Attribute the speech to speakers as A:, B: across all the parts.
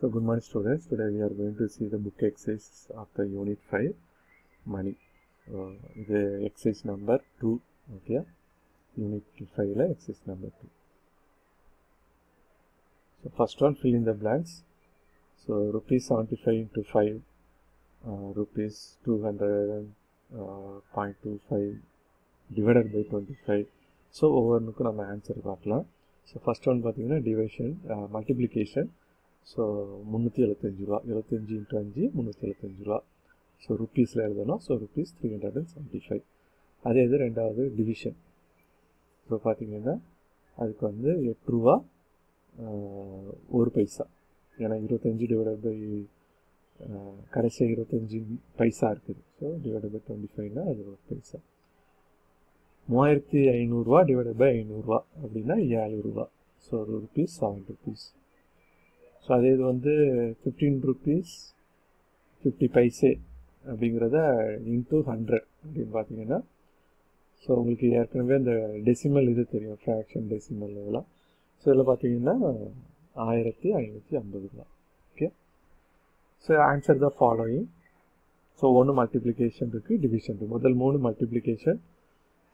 A: So good morning students. Today we are going to see the book exercise of the unit 5 money. Uh, the exercise number 2. Okay. Unit 5 la exercise number 2. So first one fill in the blanks. So rupees 75 into 5 uh, rupees 200 uh, 0.25 divided by 25 so ஒவ்வொன்றுக்கும் நம்ம answer பார்க்கலாம் so first one பார்த்தீங்கன்னா டிவைஷன் multiplication So முந்நூற்றி எழுபத்தஞ்சு ரூபா. எழுபத்தஞ்சு into அஞ்சு முந்நூற்றி எழுபத்தஞ்சு ரூபா. ஸோ ருப்பீஸில் எழுதணும் so rupees three hundred and seventy five அதே இது ரெண்டாவது டிவிஷன் ஸோ பார்த்தீங்கன்னா அதுக்கு வந்து எட்டு ரூபா ஒரு பைசா. ஏன்னா இருபத்தஞ்சி டிவைடட் பை கடைசியாக இருபத்தஞ்சி பைசா இருக்குது. ஸோ டிவைடட் பை டுவெண்ட்டி ஃபைவ்னா அது ஒரு பைசா. மூவாயிரத்தி ஐநூறுரூவா டிவைடட் பை ஐநூறுரூவா அப்படின்னா ஏழு ரூபா. ஸோ ஒரு ருபீஸ் செவன் ருபீஸ் ஸோ அதே இது வந்து ஃபிஃப்டீன் ருபீஸ் ஃபிஃப்டி பைசே அப்படிங்கிறத இன்ட்டு ஹண்ட்ரட் அப்படின்னு பார்த்தீங்கன்னா ஸோ உங்களுக்கு ஏற்கனவே அந்த டெசிமல் இது தெரியும் ஃப்ராக்ஷன் டெசிமல் இதெல்லாம். ஸோ இதில் பார்த்தீங்கன்னா ஆயிரத்தி ஐநூற்றி ஐம்பது ரூபா. Okay so answer the following so ஒன்று மல்டிப்ளிகேஷன் இருக்குது டிவிஷன் இருக்குது முதல் மூணு மல்டிப்ளிகேஷன்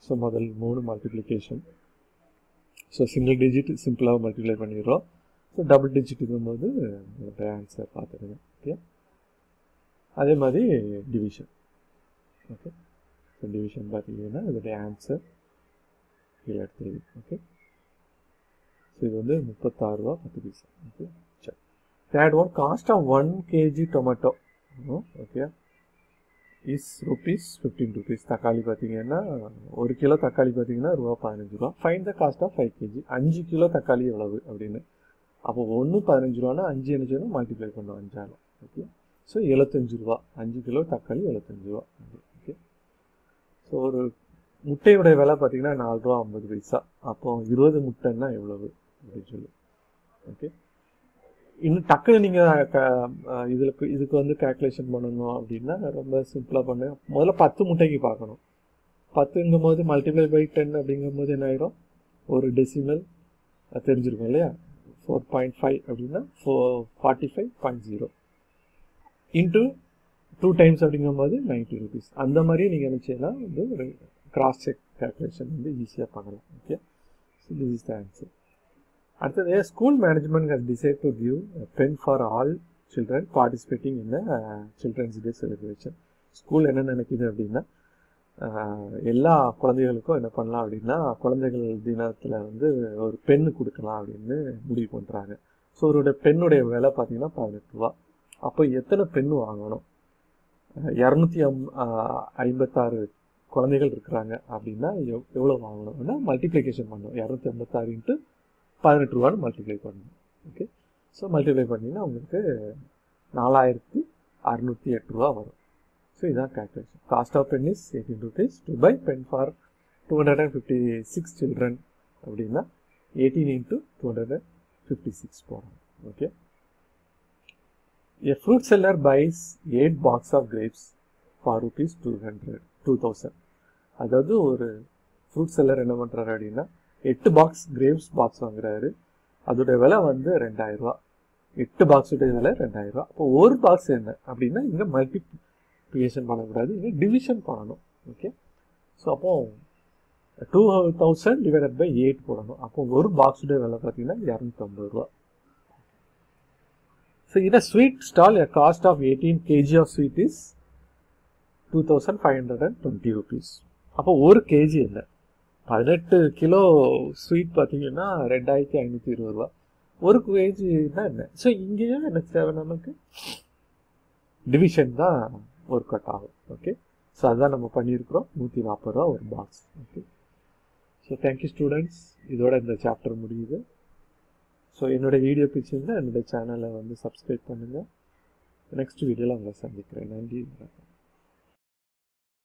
A: ஸோ முதல் மூணு மல்டிப்ளிகேஷன் ஸோ சிங்கிள் டிஜிட் சிம்பிளாக மல்டிப்ளை பண்ணிடுறோம். ஸோ டபுள் டிஜிட்டுங்கும் போது ஆன்சர் பார்த்துருங்க ஓகே அதே மாதிரி டிவிஷன் ஓகே ஸோ டிவிஷன் பார்த்தீங்கன்னா இதோடைய ஆன்சர் கீழே எடுத்துருக்கு ஓகே ஸோ இது வந்து முப்பத்தாறுரூவா பத்து பைசா ஓகே சரி. Third one cost of one KG tomato okay is rupees fifteen rupees தக்காளி பார்த்தீங்கன்னா ஒரு கிலோ தக்காளி பார்த்தீங்கன்னா ரூபா பதினஞ்சு ரூபா. Fine the cost of five KG அஞ்சு கிலோ தக்காளி எவ்வளவு அப்படின்னு அப்போ ஒன்று பதினஞ்சு ரூபானா அஞ்சு என்ன செய்யணும்? மல்டிப்ளை பண்ணுவோம் அஞ்சாலும் ஓகே ஸோ எழுபத்தஞ்சு ரூபா. அஞ்சு கிலோ தக்காளி எழுபத்தஞ்சு ரூபா. ஓகே ஸோ ஒரு முட்டையோடைய விலை பார்த்தீங்கன்னா நாலு ரூபா ஐம்பது பைசா. அப்போ இருபது முட்டைன்னா எவ்வளவு? அப்படின்னு சொல்லி. ஓகே இன்னும் டக்குன்னு நீங்கள் இதில் இதுக்கு வந்து கேல்குலேஷன் பண்ணணும் அப்படின்னா ரொம்ப சிம்பிளாக பண்ண. முதல்ல பத்து முட்டைக்கு பார்க்கணும். பத்துங்கும் போது மல்டிப்ளை பை டென் அப்படிங்கும் போது என்ன ஆயிரும் ஒரு டெசிமல் தெரிஞ்சிருக்கும் இல்லையா? ஃபோர் பாயிண்ட் ஃபைவ் அப்படின்னா four forty five point zero into two times அப்படிங்கும்போது நைன்ட்டி ருபீஸ் அந்த மாதிரி நீங்கள் நினச்சிங்கன்னா வந்து ஒரு கிராஸ் செக் கேல்குலேஷன் வந்து ஈஸியாக பண்ணலாம். Okay so this is the answer அடுத்தது school management has decided to give pen for all children participating in children's day celebration school என்ன நினைக்குது அப்படின்னா எல்லா குழந்தைகளுக்கும் என்ன பண்ணலாம் அப்படின்னா குழந்தைகள் தினத்தில் வந்து ஒரு பெண்ணு கொடுக்கலாம் அப்படின்னு முடிவு பண்ணுறாங்க ஸோ அவரோட பெண்ணுடைய விலை பார்த்தீங்கன்னா பதினெட்டு ரூபா. அப்போ எத்தனை பெண் வாங்கணும்? இரநூத்தி அம் ஐம்பத்தாறு குழந்தைகள் இருக்கிறாங்க அப்படின்னா எவ் எவ்வளோ வாங்கணும்னா மல்டிப்ளிகேஷன் பண்ணணும். இரநூத்தி ஐம்பத்தாறு இன்ட்டு பதினெட்டு ரூபான்னு மல்டிப்ளை பண்ணணும். ஓகே ஸோ மல்டிப்ளை பண்ணிங்கன்னா உங்களுக்கு நாலாயிரத்தி அறுநூற்றி எட்டு ரூபா வரும். ஸோ இதான் calculation cost of of is eighteen rupees to buy pen for two hundred and fifty six children அப்படின்னா eighteen into two hundred fifty six போகிறோம் okay a fruit seller buys eight box of grapes for rupees two hundred two thousand அதாவது ஒரு fruit seller என்ன பண்ணுறாரு அப்படின்னா எட்டு box grapes box வாங்குறாரு. அதோட விலை வந்து ரெண்டாயிரம் எட்டு பாக்ஸுடைய விலை ரெண்டாயிரம் அப்போ ஒரு பாக்ஸ் என்ன அப்படின்னா இங்கே டிவிஷன் பண்ணக்கூடாது. இங்கே டிவிஷன் பண்ணணும். ஓகே ஸோ அப்போது two thousand divided by eight போடணும். அப்போ ஒரு பாக்ஸுடைய விலை பார்த்தீங்கன்னா இரநூத்தம்பது ரூபா. ஸோ இதை sweet stall a cost of eighteen KG of sweet is two thousand five hundred and twenty rupees அப்போ ஒரு கேஜி இல்லை பதினெட்டு கிலோ ஸ்வீட் பார்த்தீங்கன்னா ரெண்டாயிரத்தி ஐநூற்றி இருபது ரூபா. ஒரு கேஜி தான் என்ன? ஸோ இங்கேயும் எனக்கு தேவை நமக்கு? டிவிஷன் தான் ஒர்க் அவுட் ஆகும். ஓகே ஸோ அதுதான் நம்ம பண்ணியிருக்கிறோம். நூற்றி நாற்பது ரூபா ஒரு box okay so thank you students இதோட இந்த சாப்டர் முடியுது. ஸோ என்னோடய வீடியோ பிடிச்சிருந்தால் என்னோடய சேனலை வந்து சப்ஸ்கிரைப் பண்ணுங்கள் நெக்ஸ்ட் வீடியோவில் உங்களை சந்திக்கிறேன். நன்றி வணக்கம்.